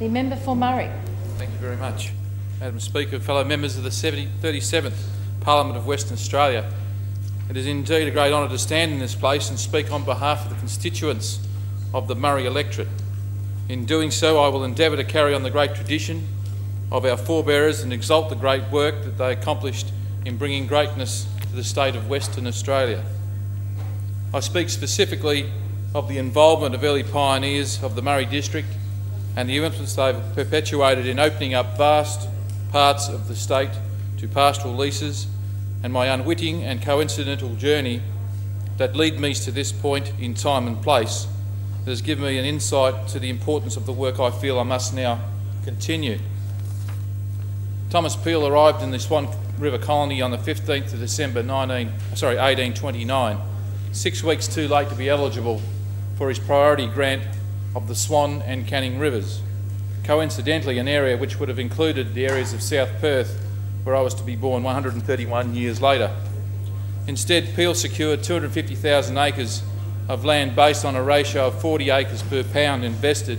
The member for Murray. Thank you very much. Madam Speaker, fellow members of the 70, 37th Parliament of Western Australia, it is indeed a great honour to stand in this place and speak on behalf of the constituents of the Murray electorate. In doing so, I will endeavour to carry on the great tradition of our forebearers and exalt the great work that they accomplished in bringing greatness to the state of Western Australia. I speak specifically of the involvement of early pioneers of the Murray district and the influence they've perpetuated in opening up vast parts of the state to pastoral leases and my unwitting and coincidental journey that lead me to this point in time and place that has given me an insight to the importance of the work I feel I must now continue. Thomas Peel arrived in the Swan River colony on the 15th of December 19, sorry, 1829, six weeks too late to be eligible for his priority grant of the Swan and Canning Rivers, coincidentally an area which would have included the areas of South Perth where I was to be born 131 years later. Instead, Peel secured 250,000 acres of land based on a ratio of 40 acres per pound invested,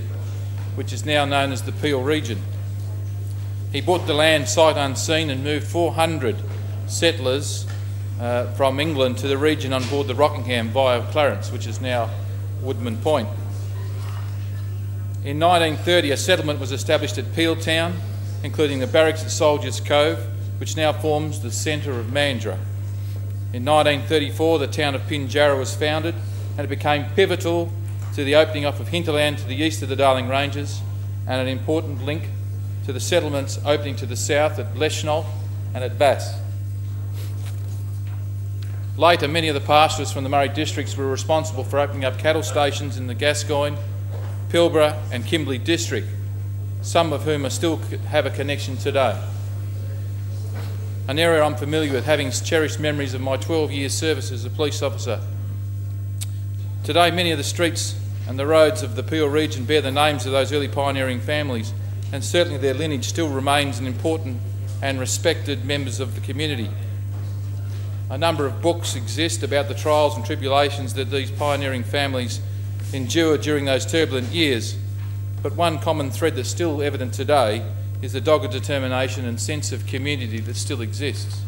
which is now known as the Peel region. He bought the land sight unseen and moved 400 settlers uh, from England to the region on board the Rockingham via Clarence, which is now Woodman Point. In 1930, a settlement was established at Peel Town, including the barracks at Soldiers Cove, which now forms the centre of Mandurah. In 1934, the town of Pinjarra was founded and it became pivotal to the opening up of hinterland to the east of the Darling Ranges and an important link to the settlements opening to the south at Leschenault and at Vasse. Later, many of the pastoralists from the Murray districts were responsible for opening up cattle stations in the Gascoyne, Pilbara and Kimberley district, some of whom are still have a connection today. An area I'm familiar with, having cherished memories of my 12 years service as a police officer. Today, many of the streets and the roads of the Peel region bear the names of those early pioneering families, and certainly their lineage still remains an important and respected members of the community. A number of books exist about the trials and tribulations that these pioneering families endured during those turbulent years, but one common thread that's still evident today is the dogged determination and sense of community that still exists.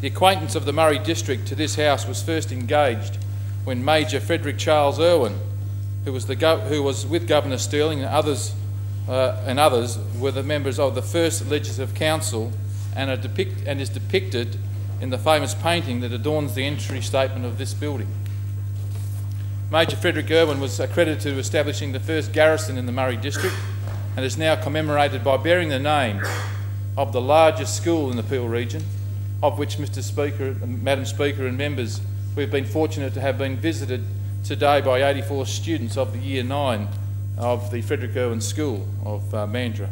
The acquaintance of the Murray district to this house was first engaged when Major Frederick Charles Irwin, who was, who was with Governor Stirling and others, uh, and others were the members of the first Legislative Council and, and is depicted in the famous painting that adorns the entry statement of this building. Major Frederick Irwin was accredited to establishing the first garrison in the Murray district and is now commemorated by bearing the name of the largest school in the Peel region, of which Mr Speaker, Madam Speaker and members, we've been fortunate to have been visited today by 84 students of the Year 9 of the Frederick Irwin School of uh, Mandurah.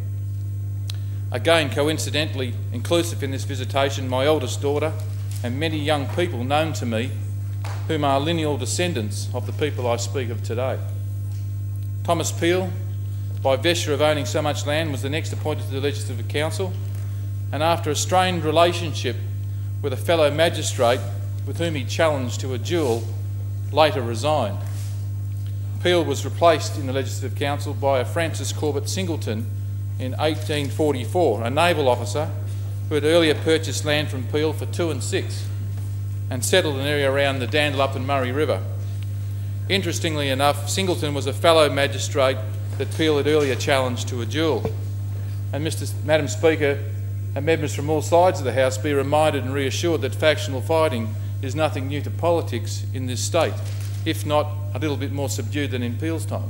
Again, coincidentally inclusive in this visitation, my eldest daughter and many young people known to me whom are lineal descendants of the people I speak of today. Thomas Peel, by virtue of owning so much land, was the next appointed to the Legislative Council, and after a strained relationship with a fellow magistrate with whom he challenged to a duel, later resigned. Peel was replaced in the Legislative Council by a Francis Corbett Singleton in 1844, a naval officer who had earlier purchased land from Peel for two and six and settled an area around the Dandalup and Murray River. Interestingly enough, Singleton was a fellow magistrate that Peel had earlier challenged to a duel. And Mr. Madam Speaker, and members from all sides of the House be reminded and reassured that factional fighting is nothing new to politics in this state, if not a little bit more subdued than in Peel's time.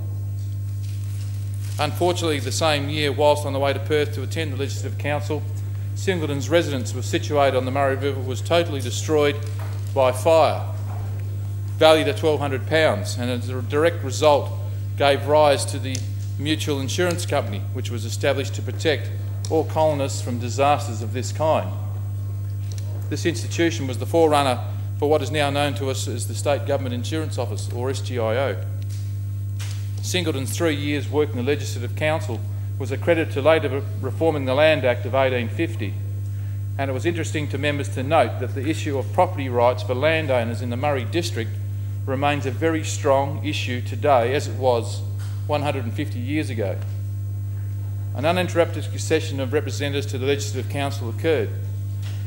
Unfortunately, the same year, whilst on the way to Perth to attend the Legislative Council, Singleton's residence was situated on the Murray River was totally destroyed by fire, valued at £1,200, and as a direct result gave rise to the Mutual Insurance Company, which was established to protect all colonists from disasters of this kind. This institution was the forerunner for what is now known to us as the State Government Insurance Office, or SGIO. Singleton's three years work in the Legislative Council was a credit to later reforming the Land Act of 1850. And it was interesting to members to note that the issue of property rights for landowners in the Murray district remains a very strong issue today as it was 150 years ago. an uninterrupted succession of representatives to the Legislative Council occurred,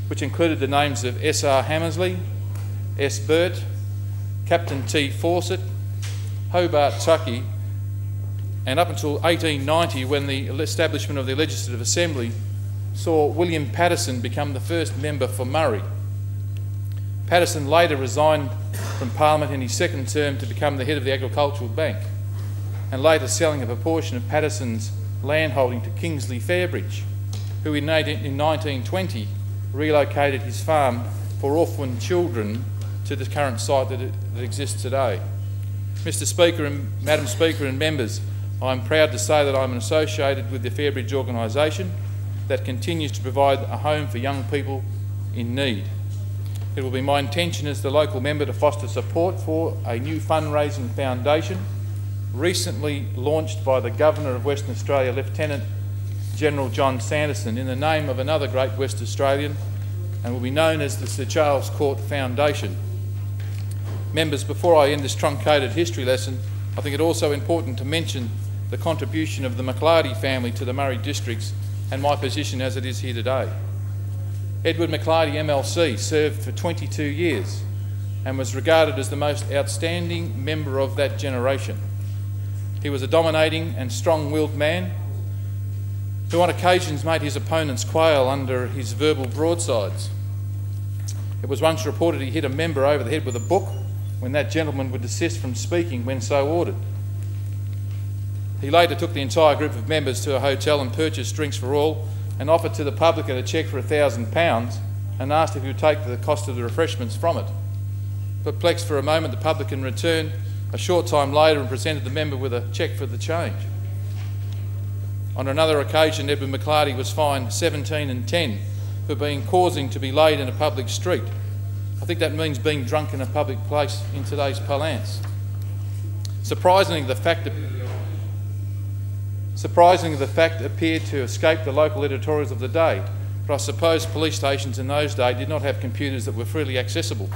which included the names of S.R. Hammersley, S. Burt, Captain T. Fawcett, Hobart Tuckey, and up until 1890, when the establishment of the Legislative Assembly saw William Patterson become the first member for Murray. Patterson later resigned from Parliament in his second term to become the head of the Agricultural Bank, and later selling a proportion of Patterson's landholding to Kingsley Fairbridge, who in 1920 relocated his farm for orphan children to the current site that, that exists today. Mr Speaker and Madam Speaker and members, I'm proud to say that I'm associated with the Fairbridge organisation that continues to provide a home for young people in need. It will be my intention as the local member to foster support for a new fundraising foundation recently launched by the Governor of Western Australia, Lieutenant General John Sanderson, in the name of another great West Australian and will be known as the Sir Charles Court Foundation. Members, before I end this truncated history lesson, I think it also important to mention the contribution of the McLarty family to the Murray districts and my position as it is here today. Edward McLarty MLC served for 22 years and was regarded as the most outstanding member of that generation. He was a dominating and strong-willed man who on occasions made his opponents quail under his verbal broadsides. It was once reported he hit a member over the head with a book when that gentleman would desist from speaking when so ordered. He later took the entire group of members to a hotel and purchased drinks for all and offered to the publican a cheque for a thousand pounds and asked if he would take the cost of the refreshments from it. Perplexed for a moment, the publican returned a short time later and presented the member with a cheque for the change. On another occasion, Edward McLarty was fined 17 and 10 for being causing to be laid in a public street. I think that means being drunk in a public place in today's parlance. Surprisingly, the fact that Surprisingly, the fact appeared to escape the local editorials of the day, but I suppose police stations in those days did not have computers that were freely accessible.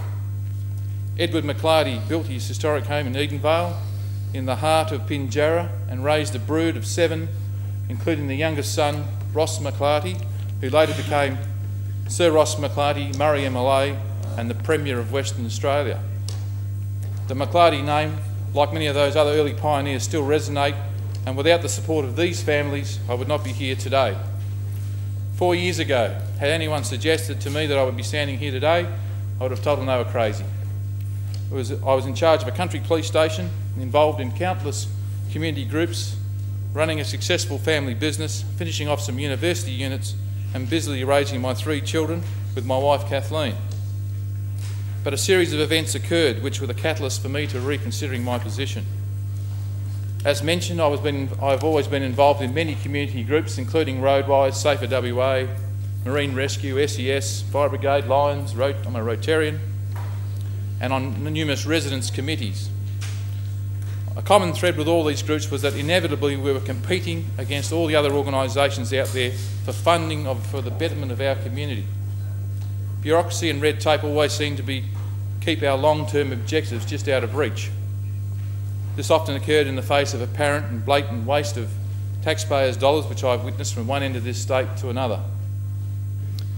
Edward McLarty built his historic home in Edenvale, in the heart of Pinjarra, and raised a brood of seven, including the youngest son, Ross McLarty, who later became Sir Ross McLarty, Murray MLA, and the Premier of Western Australia. The McLarty name, like many of those other early pioneers, still resonate, and without the support of these families, I would not be here today. Four years ago, had anyone suggested to me that I would be standing here today, I would have told them they were crazy. Was, I was in charge of a country police station, involved in countless community groups, running a successful family business, finishing off some university units, and busily raising my three children with my wife Kathleen. But a series of events occurred which were the catalyst for me to reconsidering my position. As mentioned, I I've always been involved in many community groups, including Roadwise, Safer WA, Marine Rescue, SES, Fire Brigade, Lions, I'm a Rotarian, and on numerous residents' committees. A common thread with all these groups was that inevitably we were competing against all the other organisations out there for funding of, for the betterment of our community. Bureaucracy and red tape always seem to be keep our long-term objectives just out of reach. This often occurred in the face of apparent and blatant waste of taxpayers' dollars, which I've witnessed from one end of this state to another.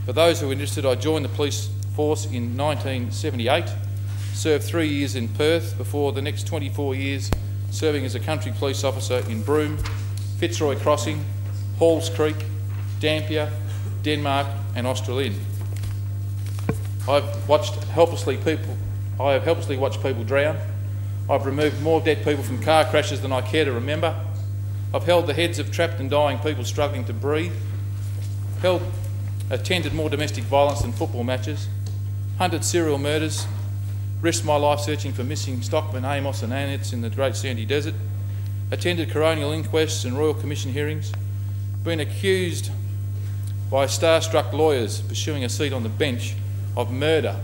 For those who are interested, I joined the police force in 1978, served three years in Perth before the next 24 years serving as a country police officer in Broome, Fitzroy Crossing, Halls Creek, Dampier, Denmark and Australind. I've watched helplessly people, I have helplessly watched people drown. I've removed more dead people from car crashes than I care to remember. I've held the heads of trapped and dying people struggling to breathe. Held, attended more domestic violence than football matches. Hunted serial murders. Risked my life searching for missing stockmen Amos and Annetts in the Great Sandy Desert. Attended coronial inquests and royal commission hearings. Been accused by star-struck lawyers pursuing a seat on the bench of murder.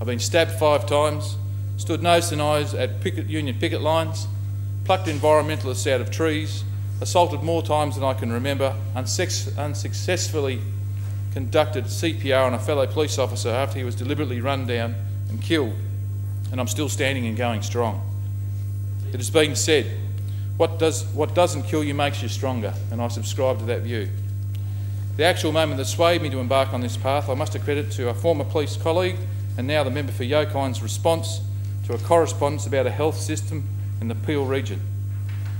I've been stabbed five times, stood nose to nose at picket, union picket lines, plucked environmentalists out of trees, assaulted more times than I can remember, unsuccessfully conducted CPR on a fellow police officer after he was deliberately run down and killed, and I'm still standing and going strong. It has been said, What, does, what doesn't kill you makes you stronger, and I subscribe to that view. The actual moment that swayed me to embark on this path, I must accredit to a former police colleague and now the member for Yokine's response to a correspondence about a health system in the Peel region.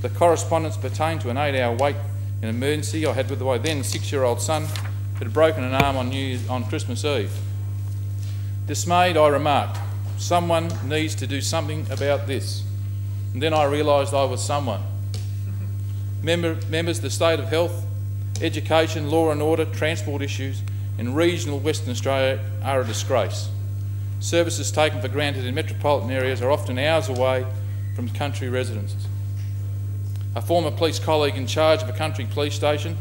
The correspondence pertained to an eight hour wait in emergency I had with my then six year old son who had broken an arm on, New, on Christmas Eve. Dismayed, I remarked, someone needs to do something about this. And then I realised I was someone. Member, members, the state of health, education, law and order, transport issues in regional Western Australia are a disgrace. Services taken for granted in metropolitan areas are often hours away from country residences. A former police colleague in charge of a country police station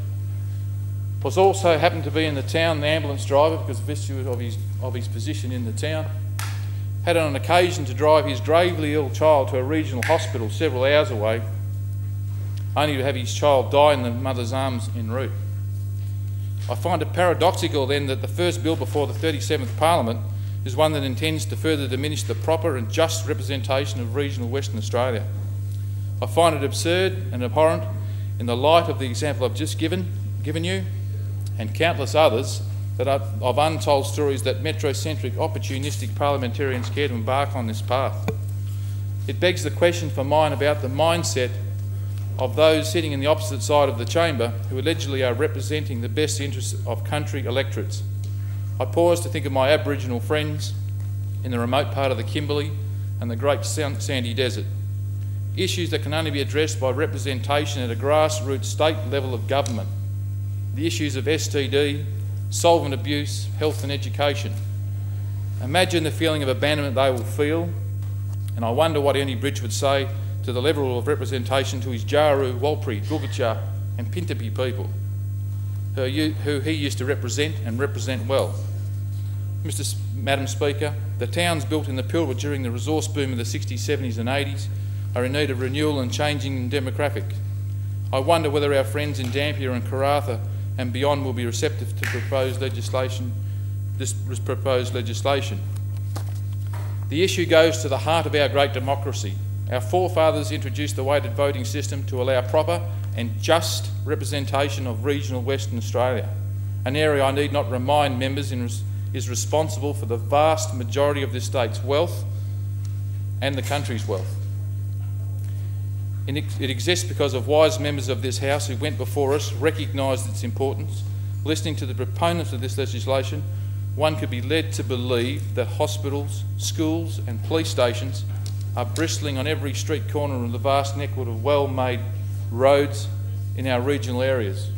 was also happened to be in the town, the ambulance driver, because of his, of his position in the town, had on an occasion to drive his gravely ill child to a regional hospital several hours away, only to have his child die in the mother's arms en route. I find it paradoxical then that the first bill before the 37th Parliament is one that intends to further diminish the proper and just representation of regional Western Australia. I find it absurd and abhorrent in the light of the example I've just given, given you and countless others that are of untold stories that metrocentric opportunistic parliamentarians care to embark on this path. It begs the question for mine about the mindset of those sitting in the opposite side of the chamber who allegedly are representing the best interests of country electorates. I pause to think of my Aboriginal friends in the remote part of the Kimberley and the Great Sandy Desert. Issues that can only be addressed by representation at a grassroots state level of government. The issues of STD, solvent abuse, health and education. Imagine the feeling of abandonment they will feel, and I wonder what Ernie Bridge would say to the level of representation to his Jaru, Warlpiri, Kukatja and Pintupi people who he used to represent and represent well. Mr. Madam Speaker, the towns built in the Pilbara during the resource boom of the 60s, 70s, and 80s are in need of renewal and changing demographic. I wonder whether our friends in Dampier and Karratha and beyond will be receptive to proposed legislation, this proposed legislation. The issue goes to the heart of our great democracy. Our forefathers introduced the weighted voting system to allow proper and just representation of regional Western Australia, an area I need not remind members is responsible for the vast majority of this state's wealth and the country's wealth. It exists because of wise members of this House who went before us, recognised its importance. Listening to the proponents of this legislation, one could be led to believe that hospitals, schools, and police stations are bristling on every street corner of the vast network of well made roads in our regional areas.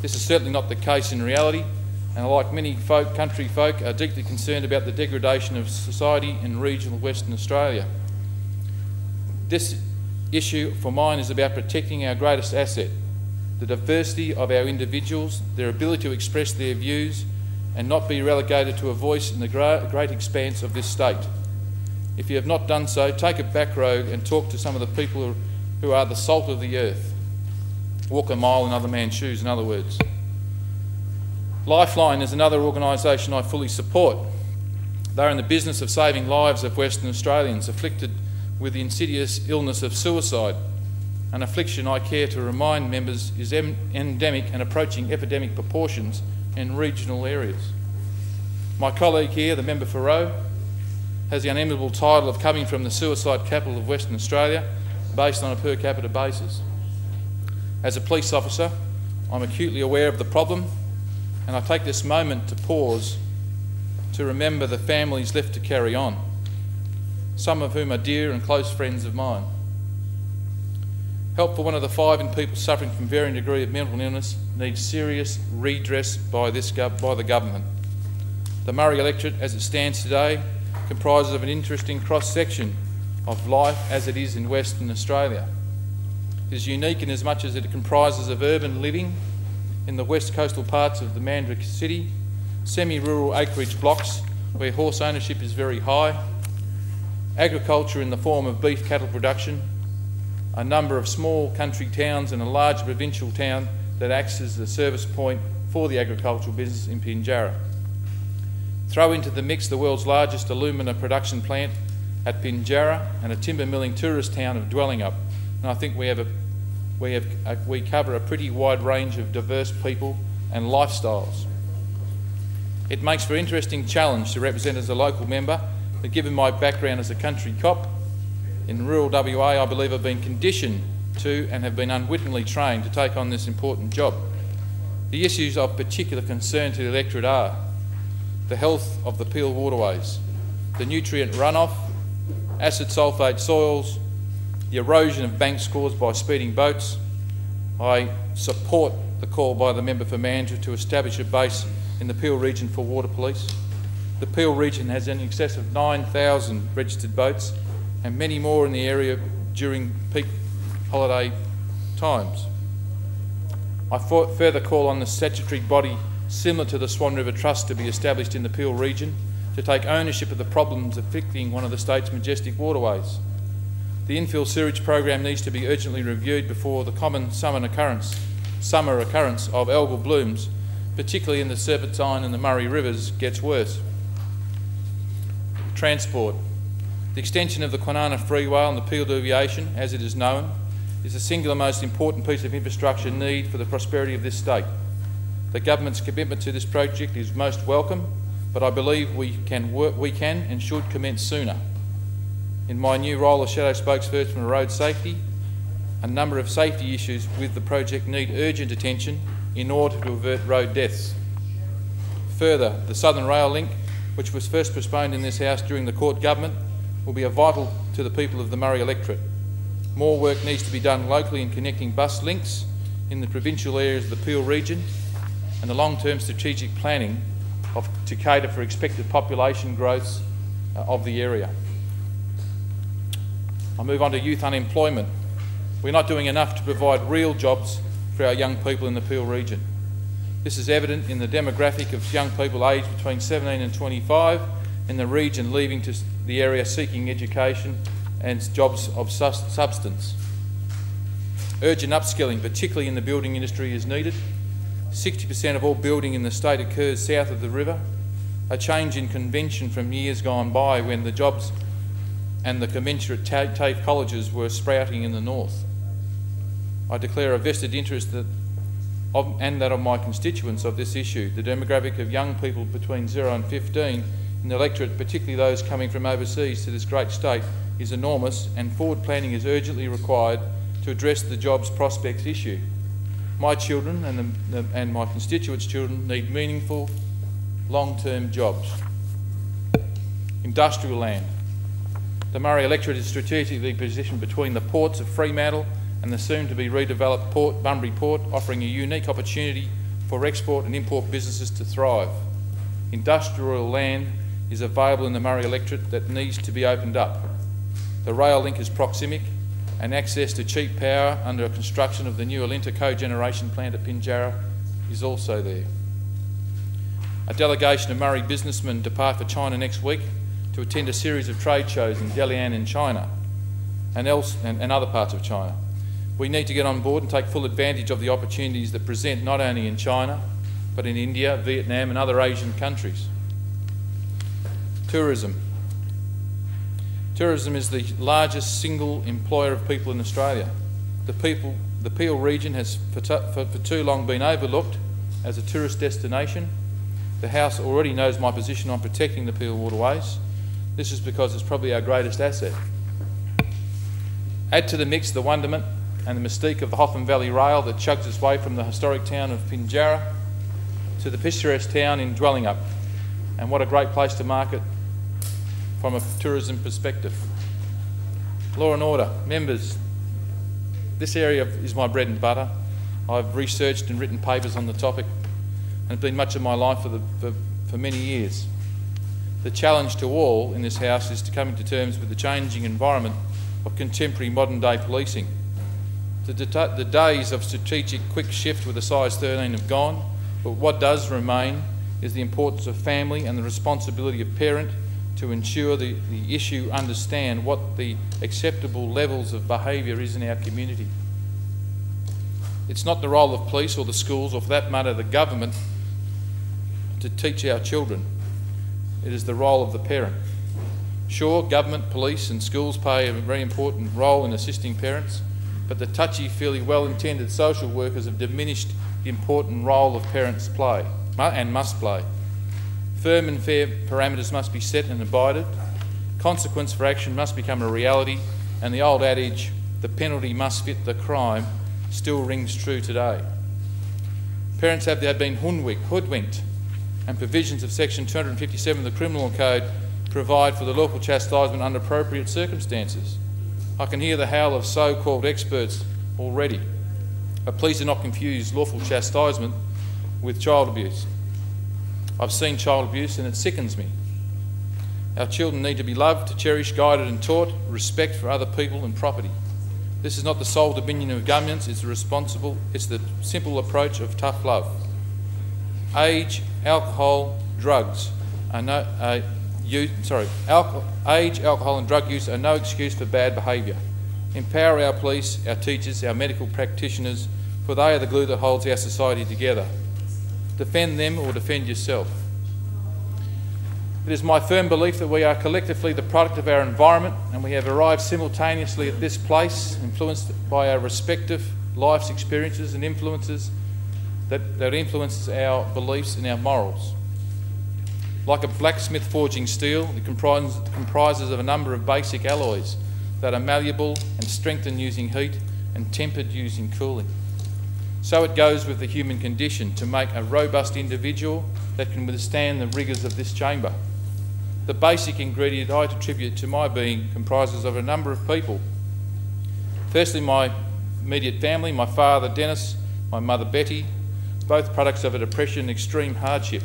This is certainly not the case in reality, and like many folk, country folk, are deeply concerned about the degradation of society in regional Western Australia. This issue for mine is about protecting our greatest asset, the diversity of our individuals, their ability to express their views and not be relegated to a voice in the great expanse of this state. If you have not done so, take a back road and talk to some of the people who are the salt of the earth. Walk a mile in other man's shoes, in other words. Lifeline is another organisation I fully support. They're in the business of saving lives of Western Australians afflicted with the insidious illness of suicide, an affliction I care to remind members is endemic and approaching epidemic proportions in regional areas. My colleague here, the member for Roe, has the unenviable title of coming from the suicide capital of Western Australia based on a per capita basis. As a police officer, I'm acutely aware of the problem and I take this moment to pause to remember the families left to carry on, some of whom are dear and close friends of mine. Help for one of the five in people suffering from varying degree of mental illness needs serious redress by, this by the government. The Murray electorate, as it stands today, comprises of an interesting cross-section of life as it is in Western Australia. It is unique in as much as it comprises of urban living in the west coastal parts of the Mandurah city, semi-rural acreage blocks where horse ownership is very high, agriculture in the form of beef cattle production, a number of small country towns and a large provincial town that acts as the service point for the agricultural business in Pinjarra. Throw into the mix the world's largest alumina production plant at Pinjarra and a timber milling tourist town of Dwellingup, and I think we have a we have a, we cover a pretty wide range of diverse people and lifestyles. It makes for an interesting challenge to represent as a local member, but given my background as a country cop in rural WA, I believe I've been conditioned to and have been unwittingly trained to take on this important job. The issues of particular concern to the electorate are the health of the Peel waterways, the nutrient runoff, acid sulphate soils, the erosion of banks caused by speeding boats. I support the call by the member for Mandurah to establish a base in the Peel region for water police. The Peel region has in excess of 9,000 registered boats and many more in the area during peak holiday times. I further call on the statutory body similar to the Swan River Trust to be established in the Peel region to take ownership of the problems afflicting one of the state's majestic waterways. The infill sewage program needs to be urgently reviewed before the common summer occurrence, summer occurrence of algal blooms, particularly in the Serpentine and the Murray rivers, gets worse. Transport. The extension of the Kwinana Freeway and the Peel Deviation, as it is known, is the singular most important piece of infrastructure need for the prosperity of this state. The government's commitment to this project is most welcome, but I believe we can, work, we can and should commence sooner. In my new role as Shadow Spokesperson for Road Safety, a number of safety issues with the project need urgent attention in order to avert road deaths. Further, the Southern Rail Link, which was first postponed in this House during the Court Government, will be vital to the people of the Murray electorate. More work needs to be done locally in connecting bus links in the provincial areas of the Peel region and the long-term strategic planning of, to cater for expected population growth uh, of the area. I move on to youth unemployment. We're not doing enough to provide real jobs for our young people in the Peel region. This is evident in the demographic of young people aged between 17 and 25 in the region leaving to the area seeking education and jobs of substance. Urgent upskilling, particularly in the building industry, is needed 60% of all building in the state occurs south of the river, a change in convention from years gone by when the jobs and the commensurate TAFE colleges were sprouting in the north. I declare a vested interest that of, and that of my constituents of this issue. The demographic of young people between 0 and 15 in the electorate, particularly those coming from overseas to this great state, is enormous and forward planning is urgently required to address the jobs prospects issue. My children and, the, and my constituents' children need meaningful, long-term jobs. Industrial land. The Murray electorate is strategically positioned between the ports of Fremantle and the soon-to-be redeveloped port, Bunbury Port, offering a unique opportunity for export and import businesses to thrive. Industrial land is available in the Murray electorate that needs to be opened up. The rail link is proximic and access to cheap power under construction of the new Alinta cogeneration plant at Pinjarra is also there. A delegation of Murray businessmen depart for China next week to attend a series of trade shows in Dalian in China and, else, and, and other parts of China. We need to get on board and take full advantage of the opportunities that present not only in China, but in India, Vietnam and other Asian countries. Tourism. Tourism is the largest single employer of people in Australia. The, people, the Peel region has for, for, for too long been overlooked as a tourist destination. The House already knows my position on protecting the Peel waterways. This is because it's probably our greatest asset. Add to the mix the wonderment and the mystique of the Hotham Valley Rail that chugs its way from the historic town of Pinjarra to the picturesque town in Dwellingup. And what a great place to market from a tourism perspective. Law and order, members, this area is my bread and butter. I've researched and written papers on the topic and it's been much of my life for, the, for, for many years. The challenge to all in this House is to come to terms with the changing environment of contemporary modern day policing. The, the days of strategic quick shift with a size 13 have gone, but what does remain is the importance of family and the responsibility of parent to ensure the, the issue understand what the acceptable levels of behaviour is in our community. It's not the role of police or the schools, or for that matter the government, to teach our children. It is the role of the parent. Sure, government, police and schools play a very important role in assisting parents, but the touchy-feely, well-intended social workers have diminished the important role of parents play and must play. Firm and fair parameters must be set and abided. Consequence for action must become a reality, and the old adage, the penalty must fit the crime, still rings true today. Parents have been hoodwinked, and provisions of section 257 of the Criminal Code provide for the lawful chastisement under appropriate circumstances. I can hear the howl of so-called experts already. But please do not confuse lawful chastisement with child abuse. I've seen child abuse and it sickens me. Our children need to be loved, cherished, guided and taught respect for other people and property. This is not the sole dominion of governments, it's the responsible, it's the simple approach of tough love. Age, alcohol, drugs are no, uh, use, sorry, alcohol, age, alcohol and drug use are no excuse for bad behaviour. Empower our police, our teachers, our medical practitioners, for they are the glue that holds our society together. Defend them or defend yourself. It is my firm belief that we are collectively the product of our environment and we have arrived simultaneously at this place, influenced by our respective life's experiences and influences that, that influences our beliefs and our morals. Like a blacksmith forging steel, it comprises, comprises of a number of basic alloys that are malleable and strengthened using heat and tempered using cooling. So it goes with the human condition to make a robust individual that can withstand the rigours of this chamber. The basic ingredient I attribute to my being comprises of a number of people. Firstly, my immediate family, my father Dennis, my mother Betty, both products of a depression and extreme hardship.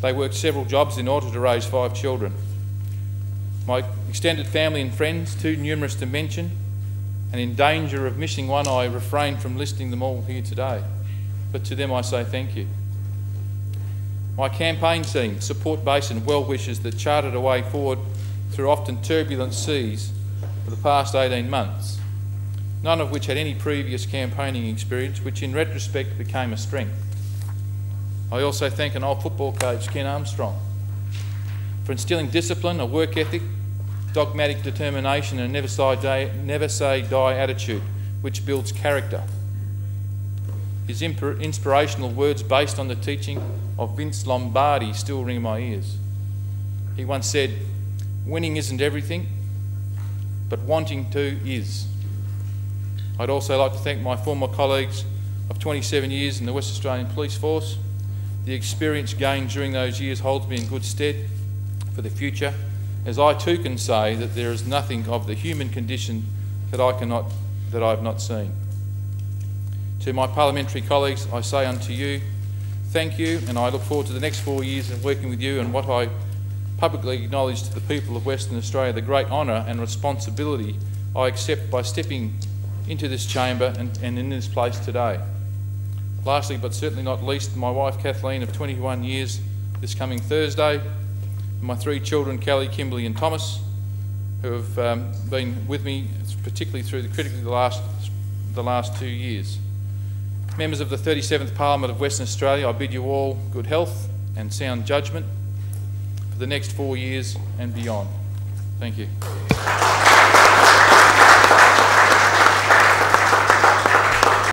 They worked several jobs in order to raise five children. My extended family and friends, too numerous to mention, and in danger of missing one, I refrain from listing them all here today. But to them I say thank you. My campaign team, support base and well wishers that charted a way forward through often turbulent seas for the past 18 months, none of which had any previous campaigning experience, which in retrospect became a strength. I also thank an old football coach, Ken Armstrong, for instilling discipline, a work ethic, dogmatic determination, and never say die, never say die attitude, which builds character. His inspirational words, based on the teaching of Vince Lombardi, still ring in my ears. He once said, Winning isn't everything, but wanting to is. I'd also like to thank my former colleagues of 27 years in the West Australian Police Force the experience gained during those years holds me in good stead for the future, as I too can say that there is nothing of the human condition that I cannot that I have not seen. To my parliamentary colleagues, I say unto you, thank you, and I look forward to the next four years of working with you and what I publicly acknowledge to the people of Western Australia the great honour and responsibility I accept by stepping into this chamber and, and in this place today. Lastly, but certainly not least, my wife Kathleen of 21 years this coming Thursday, my three children, Kelly, Kimberly, and Thomas, who have um, been with me, particularly through the critically the last, the last two years. Members of the 37th Parliament of Western Australia, I bid you all good health and sound judgment for the next four years and beyond. Thank you.